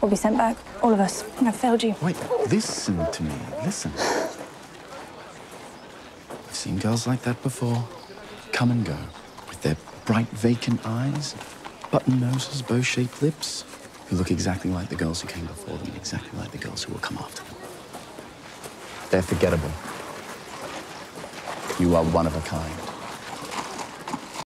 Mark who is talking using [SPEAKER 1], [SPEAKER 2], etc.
[SPEAKER 1] We'll be sent back. All of us. I've failed you.
[SPEAKER 2] Wait, listen to me. Listen. I've seen girls like that before. Come and go. With their bright, vacant eyes, button noses, bow shaped lips. Who look exactly like the girls who came before them, exactly like the girls who will come after them. They're forgettable. You are one of a kind.